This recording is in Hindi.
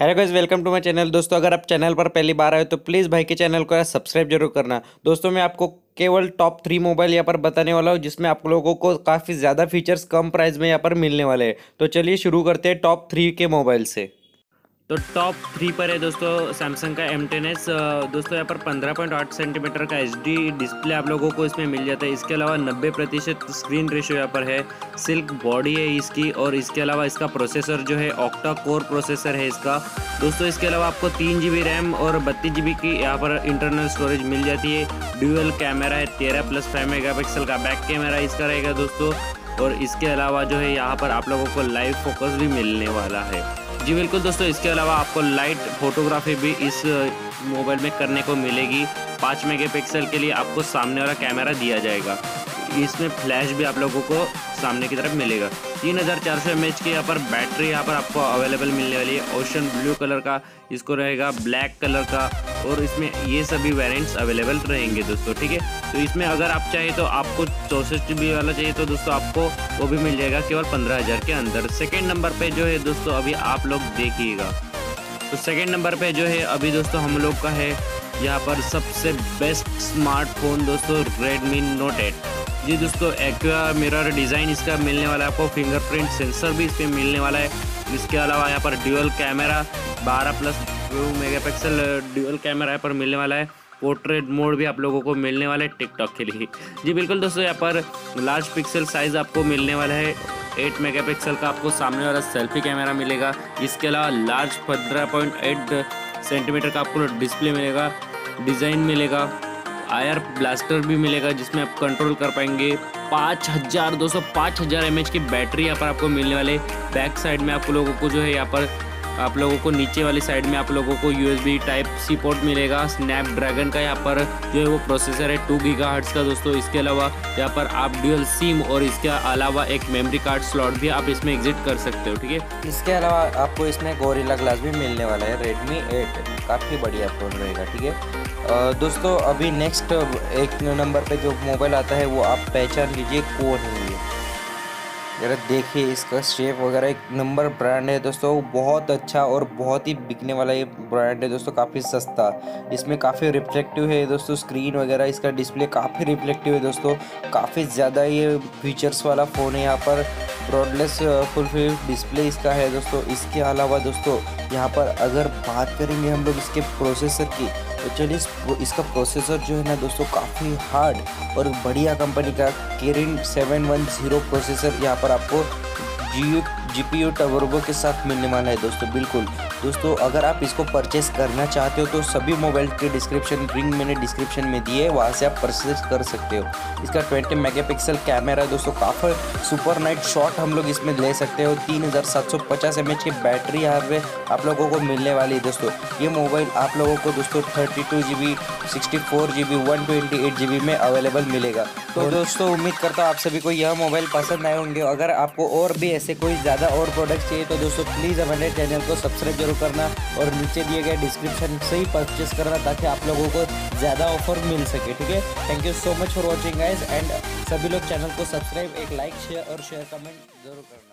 Hello guys welcome to my channel दोस्तों, अगर आप चैनल पर पहली बार आए तो प्लीज़ भाई के चैनल को सब्सक्राइब ज़रूर करना। दोस्तों, मैं आपको केवल टॉप थ्री मोबाइल यहाँ पर बताने वाला हूँ, जिसमें आप लोगों को काफ़ी ज़्यादा फीचर्स कम प्राइस में यहाँ पर मिलने वाले हैं। तो चलिए शुरू करते हैं टॉप थ्री के मोबाइल से। तो टॉप थ्री पर है दोस्तों सैमसंग का एम टेन एस दोस्तों यहाँ पर पंद्रह पॉइंट आठ सेंटीमीटर का एच डी डिस्प्ले आप लोगों को इसमें मिल जाता है। इसके अलावा नब्बे प्रतिशत स्क्रीन रेशो यहाँ पर है। सिल्क बॉडी है इसकी और इसके अलावा इसका प्रोसेसर जो है ऑक्टा कोर प्रोसेसर है इसका। दोस्तों, इसके अलावा आपको तीन जी बी रैम और बत्तीस जी बी की यहाँ पर इंटरनल स्टोरेज मिल जाती है। ड्यूअल कैमरा है, तेरह प्लस फाइव मेगा पिक्सल का बैक कैमरा इसका रहेगा दोस्तों। और इसके अलावा जो है यहाँ पर आप लोगों को लाइव फोकस भी मिलने वाला है। जी बिल्कुल दोस्तों, इसके अलावा आपको लाइट फोटोग्राफी भी इस मोबाइल में करने को मिलेगी। पाँच मेगापिक्सल के लिए आपको सामने वाला कैमरा दिया जाएगा। इसमें फ्लैश भी आप लोगों को सामने की तरफ़ मिलेगा। तीन हज़ार चार सौ एम एच की यहाँ पर बैटरी यहाँ पर आपको अवेलेबल मिलने वाली है। ओशन ब्लू कलर का, इसको रहेगा ब्लैक कलर का। और इसमें ये सभी वेरिएंट्स अवेलेबल रहेंगे दोस्तों, ठीक है? तो इसमें अगर आप चाहें तो आपको चौसठ जी बी वाला चाहिए तो दोस्तों आपको वो भी मिल जाएगा केवल पंद्रह हज़ार के अंदर। सेकेंड नंबर पर जो है दोस्तों अभी आप लोग देखिएगा। तो सेकेंड नंबर पर जो है अभी दोस्तों हम लोग का है यहाँ पर सबसे बेस्ट स्मार्टफ़ोन दोस्तों रेडमी नोट एट जी दोस्तों एक्वा मिरर डिज़ाइन इसका मिलने वाला है, आपको फिंगरप्रिंट सेंसर भी इसमें मिलने वाला है। इसके अलावा यहाँ पर dual camera 12 plus two megapixel dual camera यहाँ पर मिलने वाला है। पोर्ट्रेट मोड भी आप लोगों को मिलने वाला है टिकटॉक के लिए। जी बिल्कुल दोस्तों, यहाँ पर लार्ज पिक्सल साइज़ आपको मिलने वाला है। एट मेगापिक्सल का आपको सामने वाला सेल्फी कैमरा मिलेगा। इसके अलावा लार्ज पंद्रह पॉइंट एट सेंटीमीटर का आपको डिस्प्ले मिलेगा। डिज़ाइन मिलेगा। आयर ब्लास्टर भी मिलेगा जिसमें आप कंट्रोल कर पाएँगे। पाँच हज़ार, दो सौ पाँच हज़ार एमएच की बैटरी यहाँ पर आपको मिलने वाले। बैक साइड में आप लोगों को जो है यहाँ पर आप लोगों को नीचे वाली साइड में आप लोगों को यूएसबी टाइप सी पोर्ट मिलेगा। स्नैपड्रैगन का यहाँ पर जो है वो प्रोसेसर है टू गीगा का दोस्तों। इसके अलावा यहाँ पर आप ड्यूअल सिम और इसके अलावा एक मेमोरी कार्ड स्लॉट भी आप इसमें एग्जिट कर सकते हो, ठीक है? इसके अलावा आपको इसमें गोरिल्ला ग्लास भी मिलने वाला है रेडमी एट काफ़ी बढ़िया फ़ोन रहेगा, ठीक है? दोस्तों, अभी नेक्स्ट एक नंबर पे जो मोबाइल आता है, वो आप पहचान लीजिए, कौन है जरा देखिए इसका शेप वगैरह एक नंबर ब्रांड है दोस्तों। बहुत अच्छा और बहुत ही बिकने वाला ये ब्रांड है दोस्तों, काफ़ी सस्ता। इसमें काफ़ी रिफ्लेक्टिव है दोस्तों स्क्रीन वगैरह, इसका डिस्प्ले काफ़ी रिफ्लेक्टिव है दोस्तों। काफ़ी ज़्यादा ये फीचर्स वाला फ़ोन है यहाँ पर। ब्रॉडलेस फुल डिस्प्ले इसका है दोस्तों। इसके अलावा दोस्तों, यहाँ पर अगर बात करेंगे हम लोग इसके प्रोसेसर की तो चलिए इस, इसका प्रोसेसर जो है ना दोस्तों काफ़ी हार्ड और बढ़िया कंपनी का Kirin seven one zero processor यहाँ पर आपको जी जी पी यू टवर्बो के साथ मिलने वाला है दोस्तों बिल्कुल। दोस्तों अगर आप इसको परचेस करना चाहते हो तो सभी मोबाइल के डिस्क्रिप्शन रिंग मैंने डिस्क्रिप्शन में दिए है वहाँ से आप परचेस कर सकते हो। इसका 20 मेगापिक्सल कैमरा है दोस्तों काफ़ी सुपर नाइट शॉट हम लोग इसमें ले सकते हो। तीन हज़ार की बैटरी यहाँ पे आप लोगों को मिलने वाली है दोस्तों। ये मोबाइल आप लोगों को दोस्तों thirty two G B sixty four G B one twenty eight G B में अवेलेबल मिलेगा। तो दोस्तों उम्मीद करता हूँ आप सभी को यह मोबाइल पसंद आए होंगे। अगर आपको और भी ऐसे कोई ज़्यादा और प्रोडक्ट्स चाहिए तो दोस्तों प्लीज़ हमारे चैनल को सब्सक्राइब ज़रूर करना और नीचे दिए गए डिस्क्रिप्शन से ही परचेस करना ताकि आप लोगों को ज़्यादा ऑफ़र मिल सके, ठीक है? Thank you so much for watching guys and सभी लोग चैनल को सब्सक्राइब एक लाइक शेयर और शेयर कमेंट ज़रूर करना।